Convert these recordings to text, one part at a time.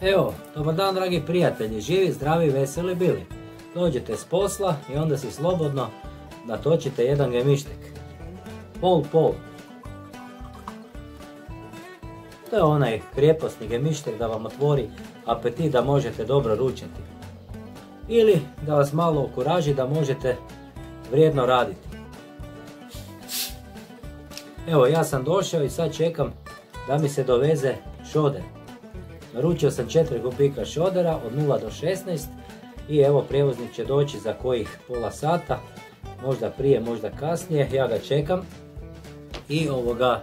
Evo, dobar dan dragi prijatelji, živi, zdravi, veseli bili. Dođete s posla i onda si slobodno natočite jedan gemištek. Pol pol. To je onaj krijepostni gemištek da vam otvori apetit da možete dobro ručati. Ili da vas malo okuraži da možete vrijedno raditi. Evo ja sam došao i sad čekam da mi se doveze šoder. Naručio sam 4 kubika šodera od 0 do 16 i evo prijevoznik će doći za kojih pola sata, možda prije, možda kasnije, ja ga čekam i ovoga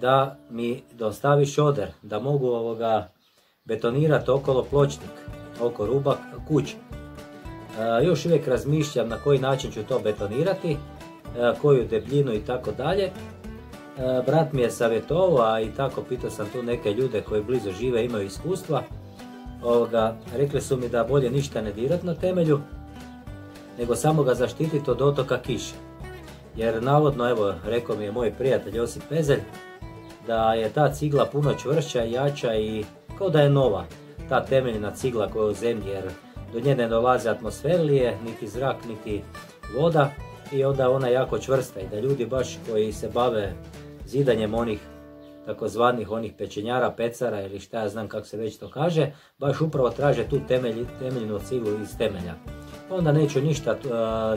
da mi dostavi šoder, da mogu ovoga betonirati okolo pločnik, oko ruba kuće. E, još uvijek razmišljam na koji način ću to betonirati, e, koju debljinu i tako dalje. E, brat mi je savjetovao, i tako pitao sam tu neke ljude koji blizu žive, imaju iskustva. Ovoga, rekli su mi da bolje ništa ne dirat na temelju, nego samo ga zaštititi od otoka kiše. Jer navodno, evo, rekao mi je moj prijatelj Josip Pezelj, da je ta cigla puno čvršća, jača i kao da je nova. Ta temeljna cigla koja je u zemlji, jer do nje ne dolaze atmosferlije, niti zrak, niti voda i onda ona jako čvrsta i da ljudi baš koji se bave zidanjem onih takozvanih onih pečenjara, pecara ili šta ja znam kako se već to kaže, baš upravo traže tu temelj, temeljnu ciglu iz temelja. Onda neću ništa,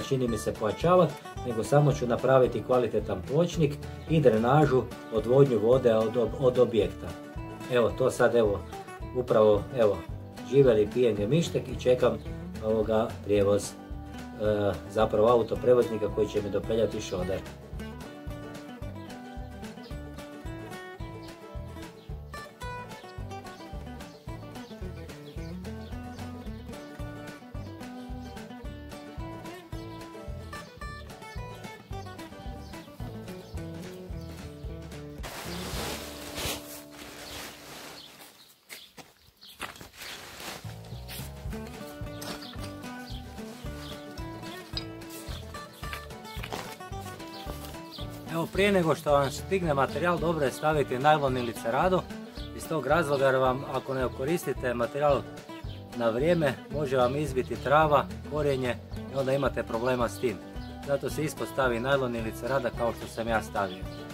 čini mi se, pojačavati, nego samo ću napraviti kvalitetan pločnik i drenažu, odvodnju vode od, od objekta. Evo, to sad, evo, upravo, evo, živeli pijem gemištek i čekam ovoga prijevoz, e, zapravo autoprevoznika koji će mi dopeljati šoder. Evo prije nego što vam stigne materijal dobro je staviti najlon ili ceradu iz tog razloga jer vam ako ne koristite materijal na vrijeme može vam izbiti trava, korijenje i onda imate problema s tim. Zato se ispod stavi najlon ili cerada kao što sam ja stavio.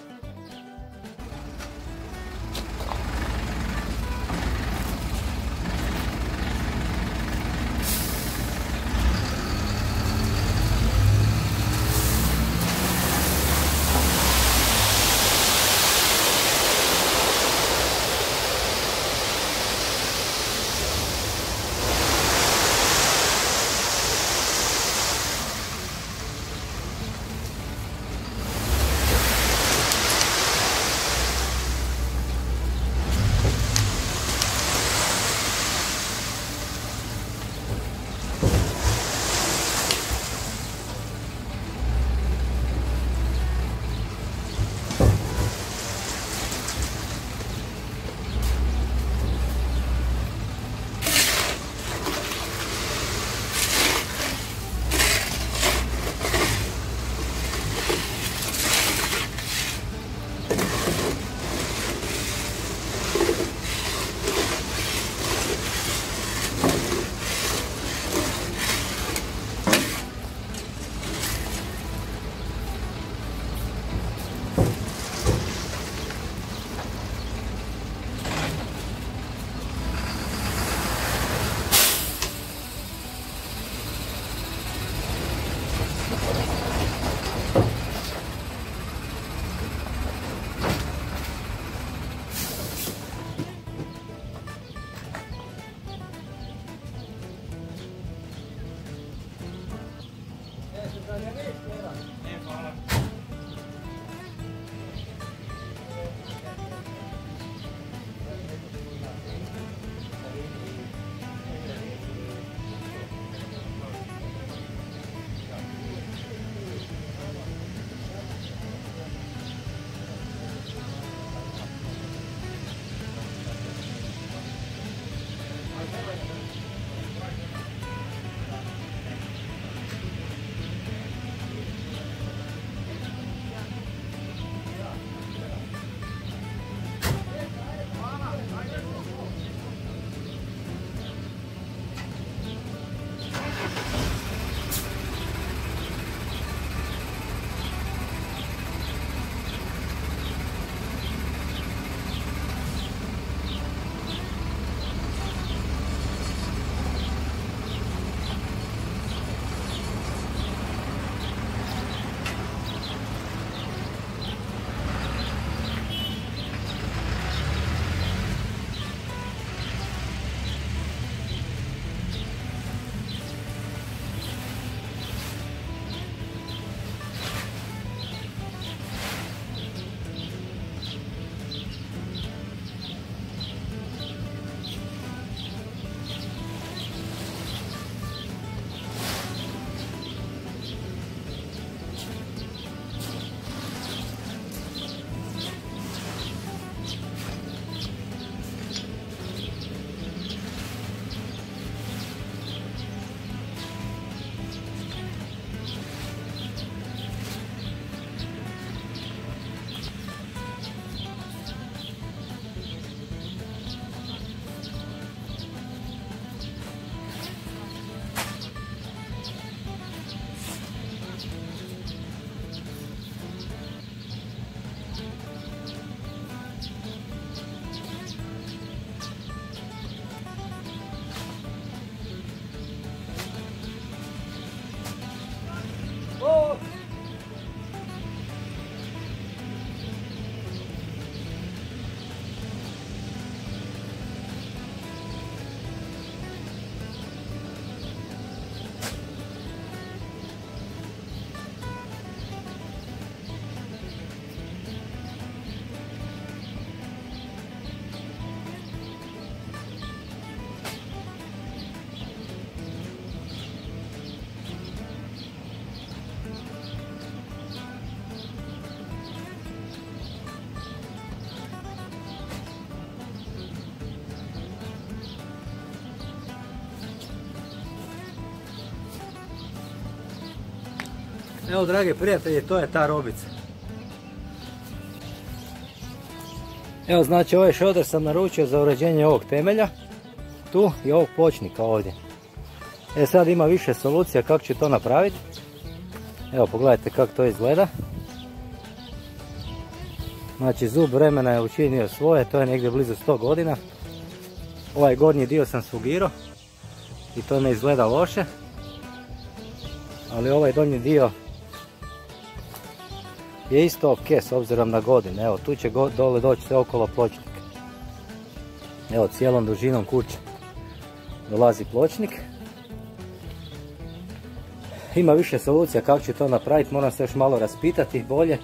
Evo dragi prijatelji, to je ta robica. Evo znači ovaj šoder sam naručio za uređenje ovog temelja. Tu i ovog pločnika ovdje. E sad ima više solucija kako ću to napraviti. Evo pogledajte kako to izgleda. Znači zub vremena je učinio svoje, to je negdje blizu 100 godina. Ovaj gornji dio sam sugirao i to ne izgleda loše. Ali ovaj donji dio je isto ok s obzirom na godine. Evo tu će dole doći sve okolo pločnik. Evo cijelom dužinom kuće dolazi pločnik. Ima više solucija kako ću to napraviti, moram se još malo raspitati bolje.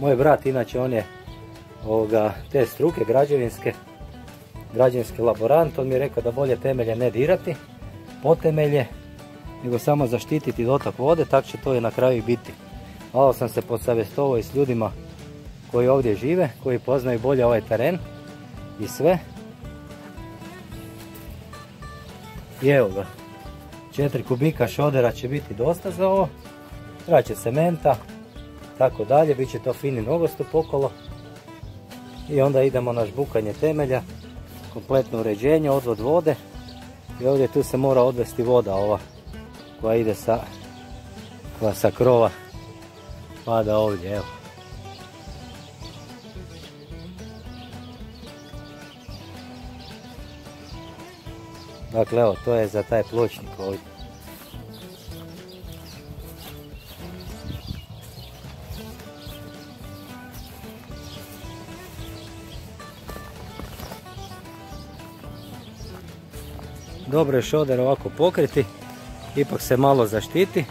Moj brat, inače on je ovoga, te struke građevinske, građevinski laborant, on mi je rekao da bolje temelje ne dirati, potemelje, nego samo zaštititi dotak vode, tako će to i na kraju biti. Malo sam se posavjestovao i s ljudima koji ovdje žive, koji poznaju bolje ovaj teren i sve. I evo ga, 4 kubika šodera će biti dosta za ovo, traće cementa, tako dalje, bit će to fini nogostup okolo. I onda idemo na žbukanje temelja, kompletno uređenje, odvod vode. I ovdje tu se mora odvesti voda ova koja ide sa, koja sa krova pada ovdje, evo. Dakle, evo, to je za taj pločnik ovdje. Dobro je šoder ovako pokriti, ipak se malo zaštiti.